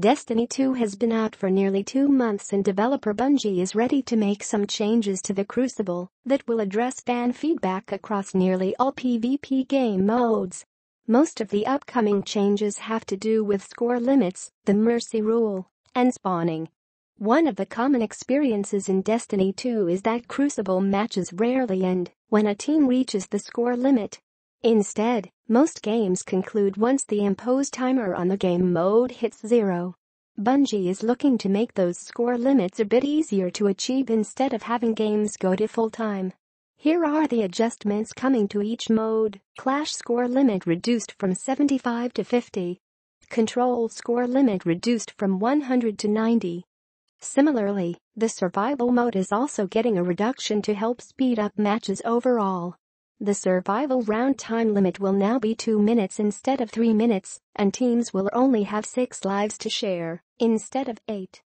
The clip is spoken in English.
Destiny 2 has been out for nearly two months and developer Bungie is ready to make some changes to the Crucible that will address fan feedback across nearly all PvP game modes. Most of the upcoming changes have to do with score limits, the Mercy rule, and spawning. One of the common experiences in Destiny 2 is that Crucible matches rarely end when a team reaches the score limit. Instead, most games conclude once the imposed timer on the game mode hits zero. Bungie is looking to make those score limits a bit easier to achieve instead of having games go to full time. Here are the adjustments coming to each mode. Clash score limit reduced from 75 to 50. Control score limit reduced from 100 to 90. Similarly, the survival mode is also getting a reduction to help speed up matches overall. The survival round time limit will now be 2 minutes instead of 3 minutes, and teams will only have 6 lives to share, instead of 8.